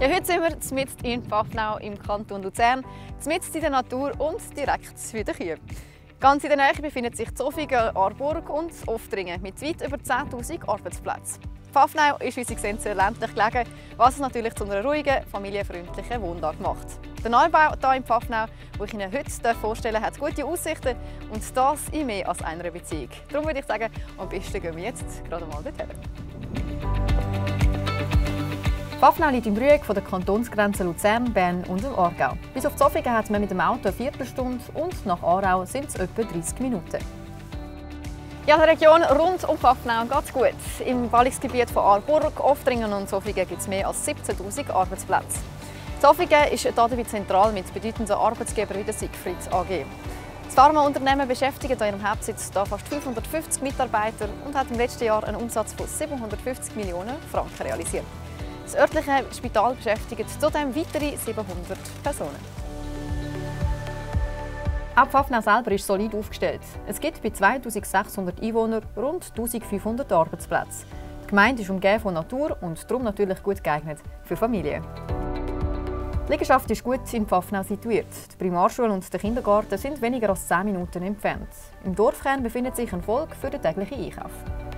Ja, heute sind wir mitten in Pfaffnau im Kanton Luzern, mitten in der Natur und direkt für die Kühe. Ganz in der Nähe befindet sich Zofingen, Arburg und Oftringen mit weit über 10'000 Arbeitsplätzen. Pfaffnau ist, wie Sie sehen, sehr ländlich gelegen, was es natürlich zu einer ruhigen, familienfreundlichen Wohnlage macht. Der Neubau hier in Pfaffnau, den ich Ihnen heute vorstellen darf, hat gute Aussichten und das in mehr als einer Beziehung. Darum würde ich sagen, am besten gehen wir jetzt gerade mal dorthin. Pfaffnau liegt im Dreieck von der Kantonsgrenze Luzern, Bern und dem Aargau. Bis auf Zofingen hat man mit dem Auto eine Viertelstunde und nach Aarau sind es etwa 30 Minuten. Ja, der Region rund um Pfaffnau geht es gut. Im Ballungsgebiet von Aarburg, Oftringen und Zofingen gibt es mehr als 17'000 Arbeitsplätze. Zofingen ist dabei zentral mit bedeutenden Arbeitgebern wie der Siegfried AG. Das Pharmaunternehmen beschäftigt an ihrem Hauptsitz da fast 550 Mitarbeiter und hat im letzten Jahr einen Umsatz von 750 Millionen Franken realisiert. Das örtliche Spital beschäftigt zudem weitere 700 Personen. Auch Pfaffnau selber ist solid aufgestellt. Es gibt bei 2600 Einwohnern rund 1500 Arbeitsplätze. Die Gemeinde ist umgeben von Natur und darum natürlich gut geeignet für Familien. Die Liegenschaft ist gut in Pfaffnau situiert. Die Primarschule und der Kindergarten sind weniger als 10 Minuten entfernt. Im Dorfkern befindet sich ein Volk für den täglichen Einkauf.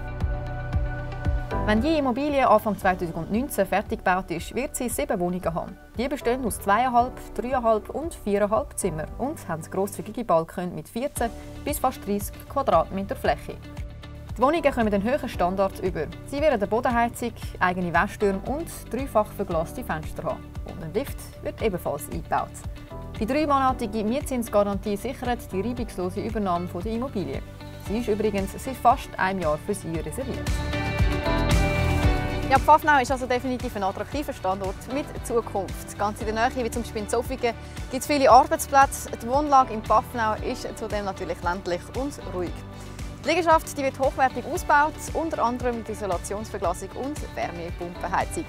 Wenn die Immobilie Anfang 2019 fertig gebaut ist, wird sie sieben Wohnungen haben. Die bestehen aus zweieinhalb, dreieinhalb und viereinhalb Zimmern und haben grosszügige Balken mit 14 bis fast 30 Quadratmeter Fläche. Die Wohnungen kommen den höheren Standard über. Sie werden eine Bodenheizung, eigene Wäschtürme und dreifach verglaste Fenster haben. Und ein Lift wird ebenfalls eingebaut. Die dreimonatige Mietzinsgarantie sichert die reibungslose Übernahme der Immobilie. Sie ist übrigens seit fast einem Jahr für Sie reserviert. Ja, Pfaffnau ist also definitiv ein attraktiver Standort mit Zukunft. Ganz in der Nähe, wie zum Beispiel in Zofingen, gibt es viele Arbeitsplätze. Die Wohnlage in Pfaffnau ist zudem natürlich ländlich und ruhig. Die Liegenschaft die wird hochwertig ausgebaut, unter anderem mit Isolationsverglasung und Wärmepumpenheizung.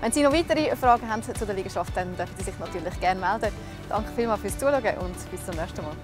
Wenn Sie noch weitere Fragen haben zu der Liegenschaft, dann dürfen Sie sich natürlich gerne melden. Danke vielmals fürs Zuschauen und bis zum nächsten Mal.